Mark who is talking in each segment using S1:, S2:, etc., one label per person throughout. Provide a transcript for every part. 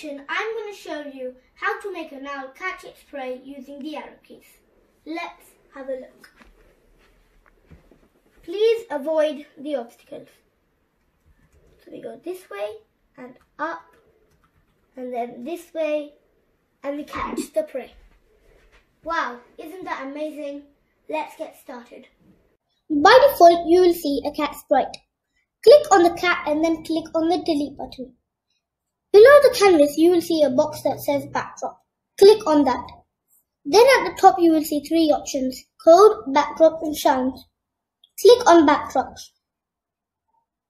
S1: section, I'm going to show you how to make an owl catch its prey using the arrow keys. Let's have a look. Please avoid the obstacles. So we go this way and up and then this way and we catch the prey. Wow, isn't that amazing? Let's get started. By default, you will see a cat sprite. Click on the cat and then click on the delete button. Below the canvas, you will see a box that says backdrop. Click on that. Then at the top, you will see three options, code, backdrop and sounds. Click on backdrop.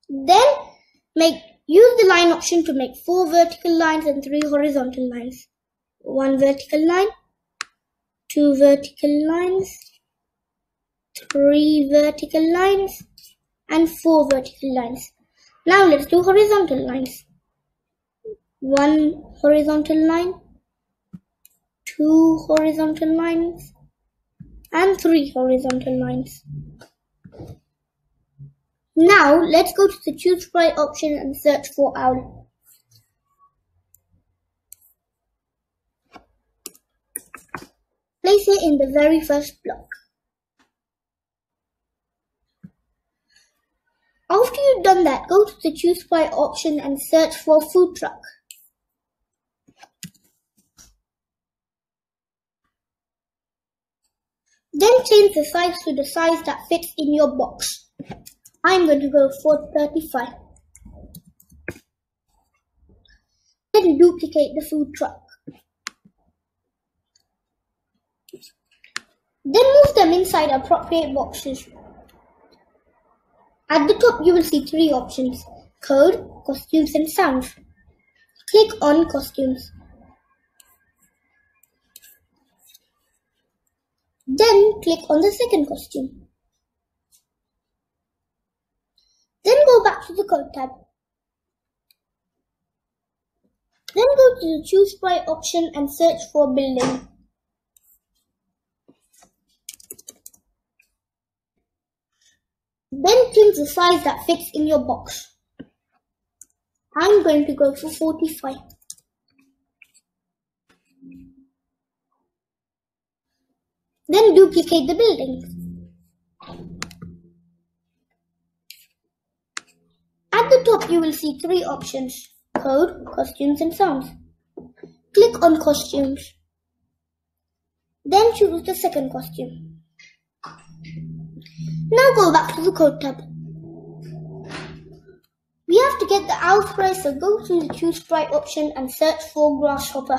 S1: Then make use the line option to make four vertical lines and three horizontal lines. One vertical line, two vertical lines, three vertical lines, and four vertical lines. Now let's do horizontal lines one horizontal line, two horizontal lines, and three horizontal lines. Now let's go to the choose sprite option and search for owl. Place it in the very first block. After you've done that, go to the choose sprite option and search for food truck. Then change the size to the size that fits in your box. I'm going to go for 35. Then duplicate the food truck. Then move them inside appropriate boxes. At the top you will see three options, code, costumes and sounds. Click on costumes. Then click on the second costume. Then go back to the code tab. Then go to the choose sprite option and search for building. Then change the size that fits in your box. I'm going to go for 45. Then duplicate the buildings. At the top you will see three options, code, costumes and sounds. Click on costumes. Then choose the second costume. Now go back to the code tab. We have to get the owl sprite so go to the choose sprite option and search for grasshopper.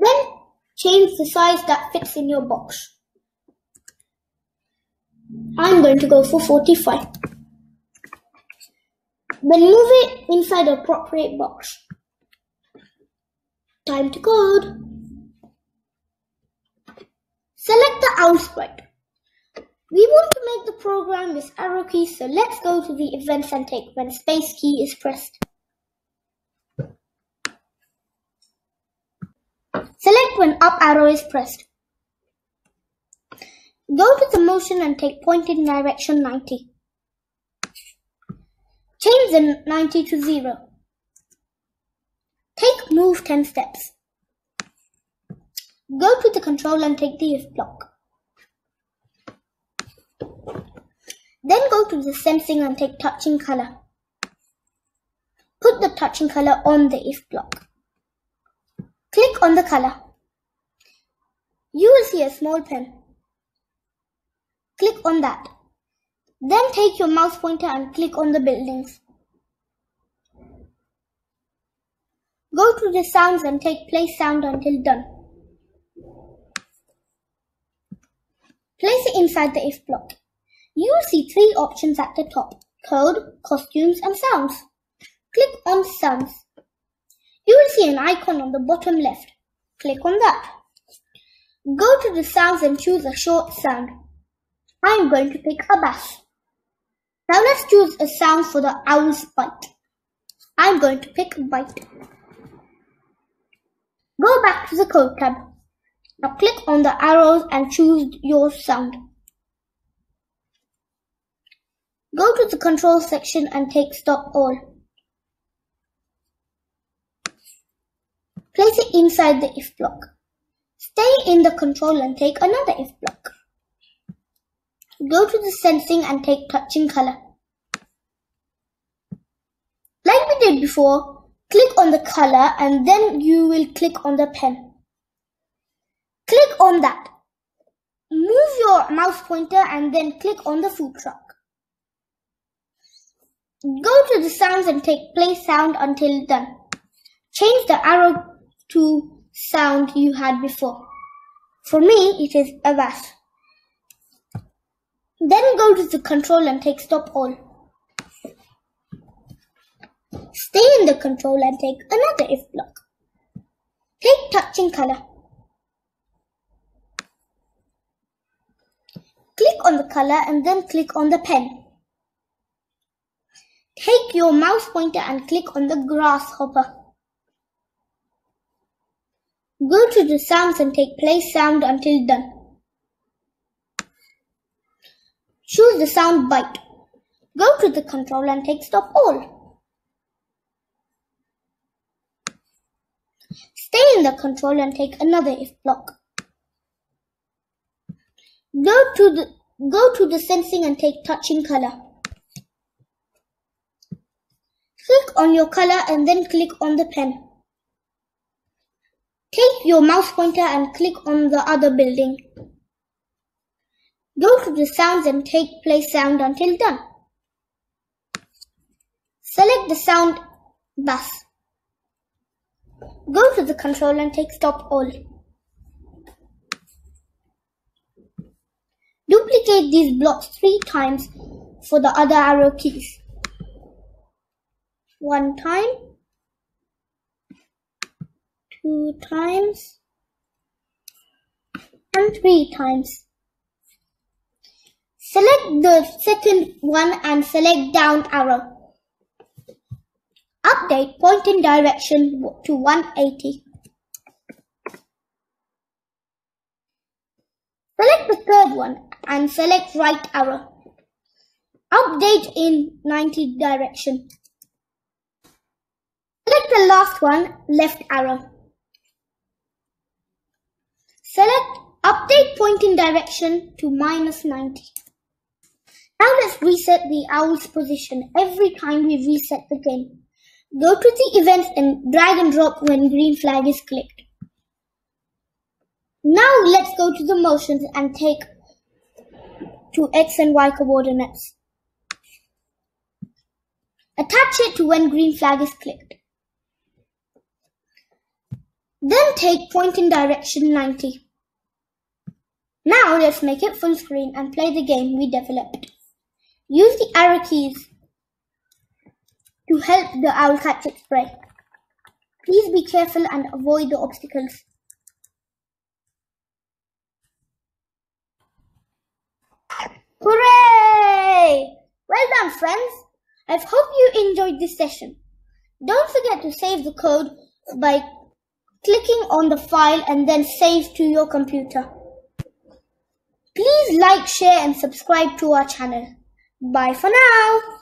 S1: Then change the size that fits in your box. I'm going to go for 45. Then move it inside the appropriate box. Time to code. Select the owl sprite. We want to make the program with arrow keys, so let's go to the events and take when space key is pressed. Select when up arrow is pressed. Go to the motion and take point in direction 90. Change the 90 to 0. Take move 10 steps. Go to the control and take the if block. Then go to the sensing and take touching color. Put the touching color on the if block. On the color. You will see a small pen. Click on that. Then take your mouse pointer and click on the buildings. Go to the sounds and take play sound until done. Place it inside the if block. You will see three options at the top, code, costumes and sounds. Click on sounds. You will see an icon on the bottom left. Click on that. Go to the sounds and choose a short sound. I am going to pick a bass. Now let's choose a sound for the owl's bite. I'm going to pick a bite. Go back to the code tab. Now click on the arrows and choose your sound. Go to the control section and take stop all. Place it inside the if block. Stay in the control and take another if block. Go to the sensing and take touching color. Like we did before, click on the color and then you will click on the pen. Click on that. Move your mouse pointer and then click on the food truck. Go to the sounds and take play sound until done. Change the arrow to sound you had before. For me, it is A Bass. Then go to the control and take stop all. Stay in the control and take another if block. Take touching color. Click on the color and then click on the pen. Take your mouse pointer and click on the grasshopper. Go to the sounds and take play sound until done. Choose the sound bite. Go to the control and take stop all. Stay in the control and take another if block. Go to the go to the sensing and take touching color. Click on your color and then click on the pen. Take your mouse pointer and click on the other building. Go to the sounds and take play sound until done. Select the sound bass. Go to the control and take stop all. Duplicate these blocks three times for the other arrow keys. One time, two times, and three times. Select the second one and select down arrow. Update point in direction to 180. Select the third one and select right arrow. Update in 90 direction. Select the last one, left arrow. Select update point in direction to minus 90. Now let's reset the owl's position every time we reset the game. Go to the events and drag and drop when green flag is clicked. Now let's go to the motions and take to X and Y coordinates. Attach it to when green flag is clicked. Then take point in direction 90. Now let's make it full screen and play the game we developed. Use the arrow keys to help the owl catch its prey. Please be careful and avoid the obstacles. Hooray! Well done, friends. I hope you enjoyed this session. Don't forget to save the code by clicking on the file and then save to your computer. Please like, share and subscribe to our channel. Bye for now.